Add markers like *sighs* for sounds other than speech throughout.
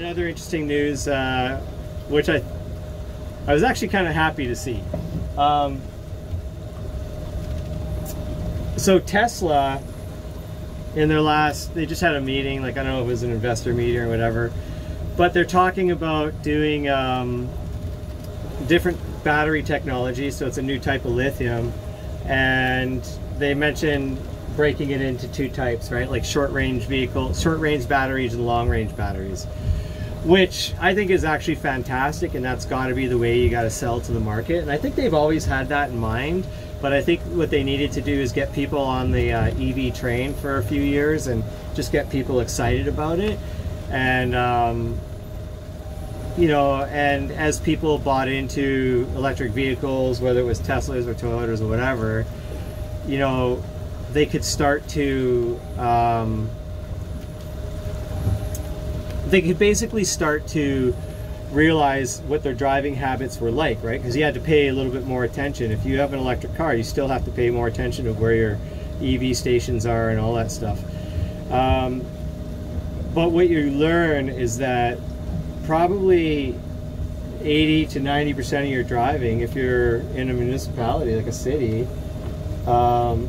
in other interesting news, uh, which I I was actually kind of happy to see. Um, so Tesla, in their last, they just had a meeting. Like I don't know if it was an investor meeting or whatever, but they're talking about doing um, different battery technology. So it's a new type of lithium, and they mentioned breaking it into two types, right? Like short range vehicle, short range batteries and long range batteries, which I think is actually fantastic. And that's got to be the way you got to sell to the market. And I think they've always had that in mind. But I think what they needed to do is get people on the uh, EV train for a few years and just get people excited about it. And, um, you know, and as people bought into electric vehicles, whether it was Teslas or Toyotas or whatever, you know, they could start to um, they could basically start to realize what their driving habits were like, right? Because you had to pay a little bit more attention. If you have an electric car, you still have to pay more attention to where your EV stations are and all that stuff. Um, but what you learn is that probably 80 to 90 percent of your driving, if you're in a municipality like a city, um,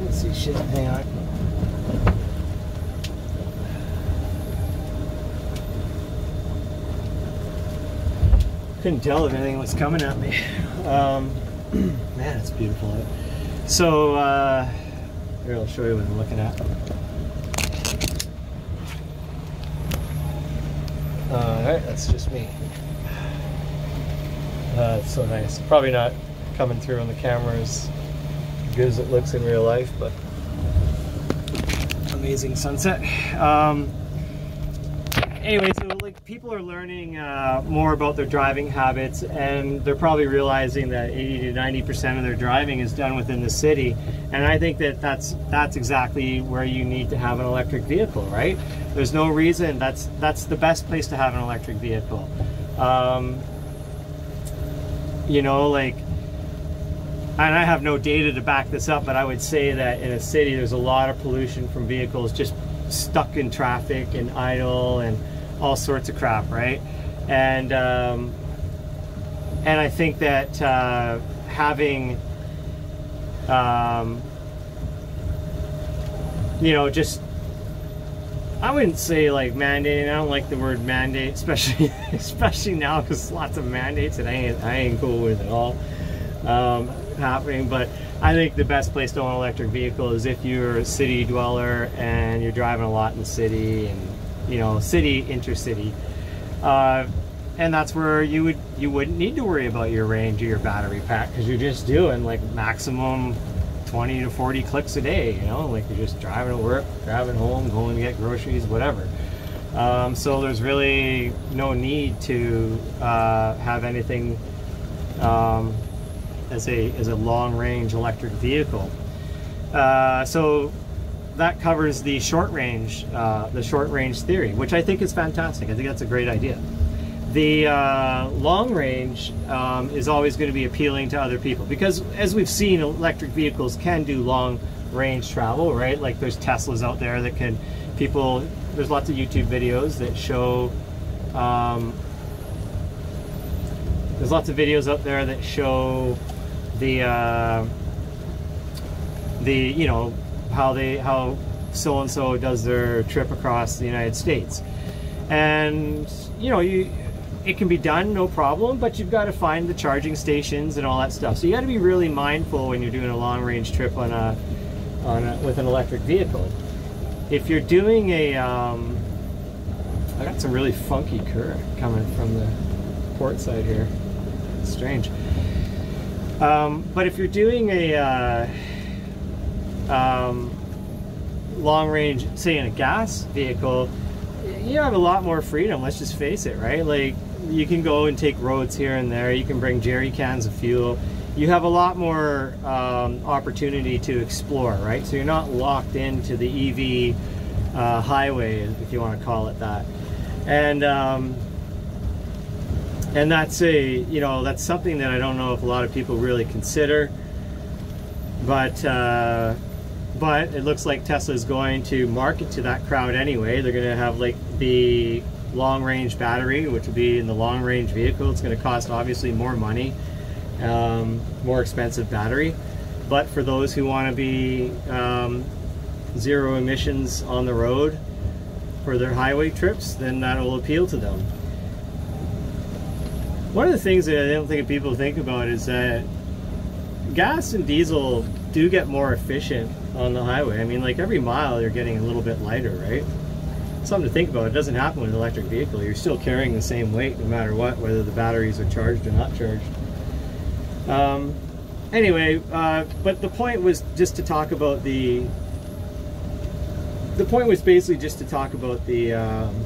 Let's see shit. Hang on. Couldn't tell if anything was coming at me. Um, *clears throat* man, it's beautiful. So, uh, here I'll show you what I'm looking at. Alright, that's just me. *sighs* Uh, it's so nice. Probably not coming through on the cameras as good as it looks in real life, but amazing sunset. Um, anyway, so people are learning uh, more about their driving habits, and they're probably realizing that 80 to 90 percent of their driving is done within the city. And I think that that's that's exactly where you need to have an electric vehicle, right? There's no reason that's that's the best place to have an electric vehicle. Um, you know, like and I have no data to back this up, but I would say that in a city there's a lot of pollution from vehicles just stuck in traffic and idle and all sorts of crap, right? And um, and I think that uh, having um, you know just I wouldn't say like mandating. I don't like the word mandate, especially *laughs* especially now because lots of mandates and I ain't I ain't cool with it all. Um, happening, but I think the best place to own an electric vehicle is if you're a city dweller and you're driving a lot in the city and you know city intercity, uh, and that's where you would you wouldn't need to worry about your range or your battery pack because you're just doing like maximum 20 to 40 clicks a day. You know, like you're just driving to work, driving home, going to get groceries, whatever. Um, so there's really no need to uh, have anything um, as a as a long range electric vehicle. Uh, so that covers the short range uh, the short range theory, which I think is fantastic. I think that's a great idea. The uh, long range um, is always going to be appealing to other people because, as we've seen, electric vehicles can do long range travel, right? Like there's Teslas out there that can people. There's lots of YouTube videos that show um, there's lots of videos out there that show the uh, the you know how they how so and so does their trip across the United States, and you know you it can be done no problem, but you've got to find the charging stations and all that stuff. So you got to be really mindful when you're doing a long range trip on a on a, with an electric vehicle. If you're doing a um, I got some really funky current coming from the port side here. It's strange. Um, but if you're doing a uh, um, long range, say in a gas vehicle, you have a lot more freedom. Let's just face it, right? Like you can go and take roads here and there. You can bring jerry cans of fuel. You have a lot more um, opportunity to explore, right? So you're not locked into the EV uh, highway, if you want to call it that. And um, and that's a you know that's something that I don't know if a lot of people really consider but uh, but it looks like Tesla is going to market to that crowd anyway they're going to have like the long range battery, which will be in the long range vehicle. It's going to cost obviously more money, um, more expensive battery. But for those who want to be um, zero emissions on the road for their highway trips, then that will appeal to them. One of the things that I don't think people think about is that gas and diesel do get more efficient on the highway. I mean, like every mile you're getting a little bit lighter, right? Something to think about. It doesn't happen with an electric vehicle. You're still carrying the same weight no matter what, whether the batteries are charged or not charged. Um, anyway, uh, but the point was just to talk about the. The point was basically just to talk about the um,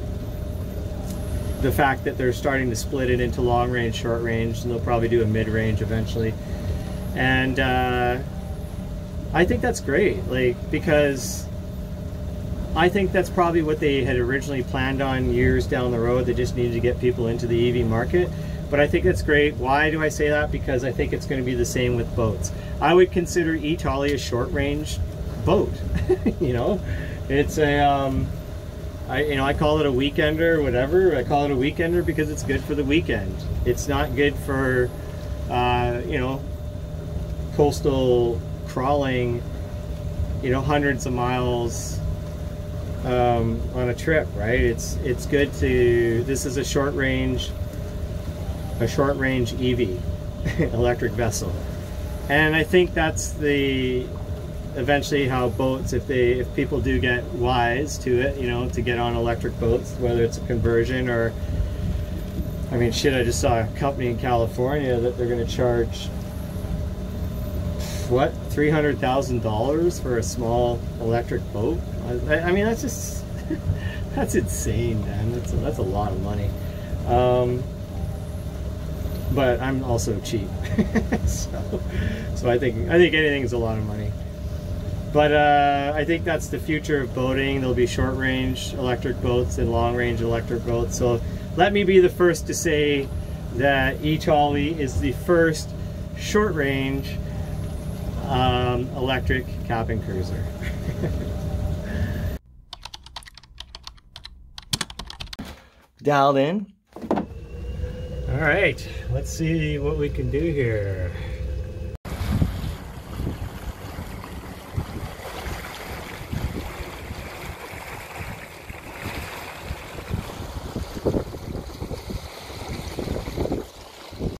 the fact that they're starting to split it into long range, short range, and they'll probably do a mid range eventually. And uh, I think that's great, like because I think that's probably what they had originally planned on years down the road. They just needed to get people into the EV market. But I think that's great. Why do I say that? Because I think it's going to be the same with boats. I would consider e-Trolley a short range boat. *laughs* you know, it's a, um, I, you know, I call it a weekender or whatever. I call it a weekender because it's good for the weekend. It's not good for, uh, you know, coastal crawling, you know, hundreds of miles um, on a trip, right? It's it's good to. This is a short range, a short range EV, *laughs* electric vessel, and I think that's the eventually how boats, if they if people do get wise to it, you know, to get on electric boats, whether it's a conversion or. I mean, shit, I just saw a company in California that they're going to charge what three hundred thousand dollars for a small electric boat? I, I, mean, that's just *laughs* that's insane, man. That's a, that's a lot of money. Um, but I'm also cheap, *laughs* so so I think I think anything is a lot of money. But uh, I think that's the future of boating. There'll be short range electric boats and long range electric boats. So let me be the first to say that e-Trolley is the first short range um, electric cabin cruiser. *laughs* Dialed in. All right, let's see what we can do here.